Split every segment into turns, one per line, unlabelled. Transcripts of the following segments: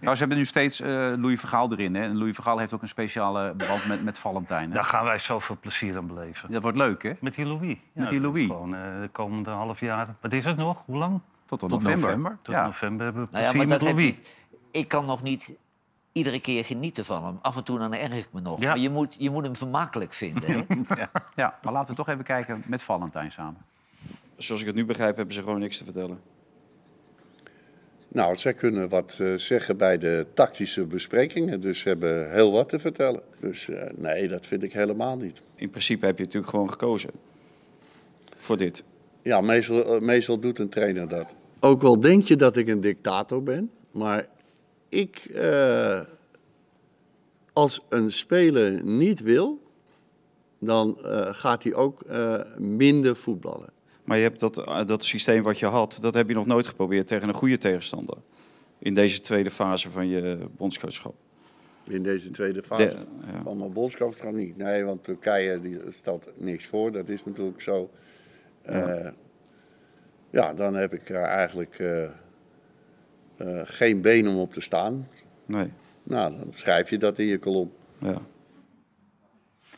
Nou, ze hebben nu steeds eh Louis Vergaal erin. Hè? En Louis Vergaal heeft ook een speciale band met, met Valentijn. Hè?
Daar gaan wij zoveel plezier aan beleven.
Dat wordt leuk, hè?
Met die Louis. Ja,
Met die Louis.
Gewoon eh, de komende half jaar. Wat is het nog? Hoe lang?
Tot,
Tot
november.
november.
Tot
Ja.
november hebben we
Nou ja,
plezier
maar
met
heb
Louis.
ik kan nog niet iedere keer genieten van hem. Af en toe dan erg ik me nog.
Ja.
Maar je moet, je moet hem vermakelijk vinden. Hè?
Ja. ja, maar laten we toch even kijken met Valentijn samen.
Zoals ik het nu begrijp, hebben ze gewoon niks te vertellen.
Nou, zij kunnen wat eh, zeggen bij de tactische besprekingen. Dus ze hebben heel wat te vertellen. Dus eh, nee, dat vind ik helemaal niet.
In principe heb je natuurlijk gewoon gekozen voor dit.
Ja, meestal, eh, meestal doet een trainer dat. Ook wel denk je dat ik een dictator ben, maar ik, eh, als een speler niet wil, dan eh, gaat hij ook eh, minder voetballen.
Maar je hebt dat, eh, dat systeem wat je had, dat heb je nog nooit geprobeerd tegen een goede tegenstander. In deze tweede fase van je bondscoachschap.
In deze tweede fase
De- ja.
van mijn bondscoachschap niet. Nee, want Turkije die stelt niks voor. Dat is natuurlijk zo. Eh, ja, dan heb ik er eigenlijk eh, eh, geen been om op te staan.
Nee,
Nou, dan schrijf je dat in je kolom.
ja.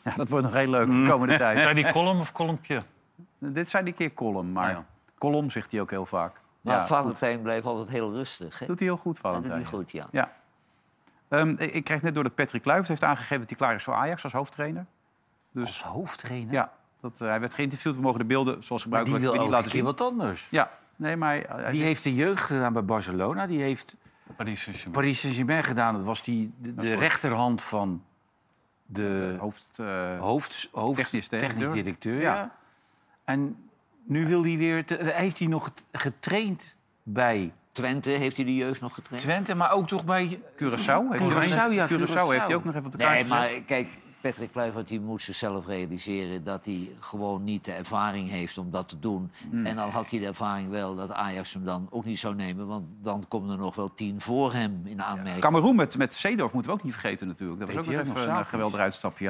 Ja, dat wordt nog heel leuk de komende tijd.
Zijn die column of kolompje?
Dit zijn die keer column, maar
ja.
kolom zegt hij ook heel vaak.
Maar
ja, goed.
Valentijn blijft altijd heel rustig. Hè?
doet hij heel goed,
Dat doet
Valentijn.
hij goed, ja.
Ja. Ehm, ik kreeg net door dat Patrick Kluivert heeft aangegeven dat hij klaar is voor Ajax als hoofdtrainer. Dus
Als hoofdtrainer.
ja, dat, eh, hij werd geïnterviewd. We mogen de beelden zoals gebruikelijk
die wil
niet
een
laten
keer
zien.
wat anders.
Ja, nee, maar hij, hij
Die
zegt-
heeft de jeugd gedaan bij Barcelona. Die heeft
Paris Saint-Germain.
Paris Saint-Germain gedaan. Dat was die, de, de rechterhand van de
hoofd... eh,
hoofd, hoofd
Technisch
technisch,
directeur.
directeur.
Ja.
En nu wil hij weer... te- heeft hij nog getraind bij
Twente heeft hij de jeugd nog getraind.
Twente, maar ook toch bij...
Curaçao. heeft
Curaçao, ja,
Curaçao
Curaçao.
heeft hij ook nog even op de kaart
Nee,
gezet.
maar kijk, Patrick Kluivert die moet zichzelf realiseren dat hij gewoon niet de ervaring heeft om dat te doen.
Hmm.
En dan had hij de ervaring wel dat Ajax hem dan ook niet zou nemen, want dan komen er nog wel tien voor hem in aanmerking.
Cameroen met, met Seedorf moeten we ook niet vergeten natuurlijk. Dat was ook
hij
nog even een geweldig uitstapje.